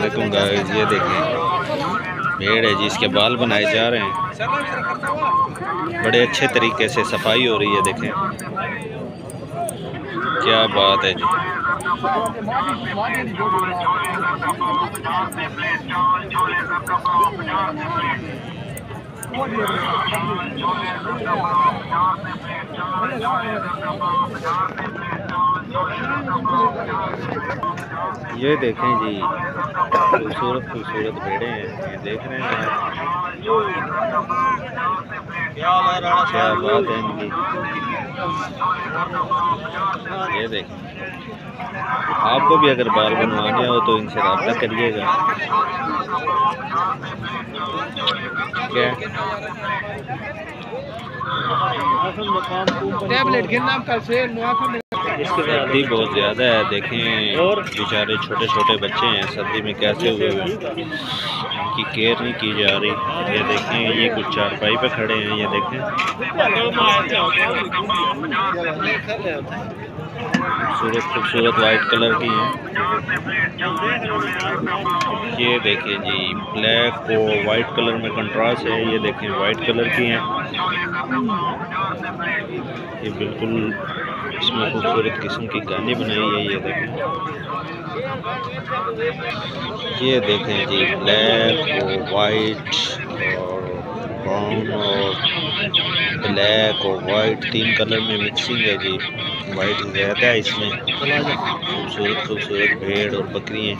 असलकुम गाइस, ये देखें। भेड़ है जी, इसके बाल बनाए जा रहे हैं। बड़े अच्छे तरीके से सफ़ाई हो रही है, देखें। क्या बात है जी। ये देखें जी खूबसूरत खूबसूरत भेड़े हैं। ये देख रहे हैं आप? क्या बात है इनकी। ये देखें। आपको भी अगर बाल बनवाने हो तो इनसे रब्ता करिएगा। क्या? टैबलेट गिरना कल से सर्दी बहुत ज़्यादा है देखें और? बेचारे छोटे छोटे बच्चे हैं सर्दी में कैसे हुए हुए हैं? इनकी केयर नहीं की जा रही। ये देखें ये कुछ चारपाई पे खड़े हैं ये देखें। खूबसूरत खूबसूरत वाइट कलर की हैं। ये देखें जी ब्लैक और वाइट कलर में कंट्रास्ट है ये देखें वाइट कलर की हैं। ये बिल्कुल इसमें खूबसूरत किस्म की गानी बनाई है ये देखें। ये देखें जी, ब्लैक और वाइट और ब्राउन और ब्लैक और वाइट तीन कलर में मिक्सिंग है जी। वाइट ज़्यादा है इसमें। खूबसूरत खूबसूरत भेड़ और बकरी हैं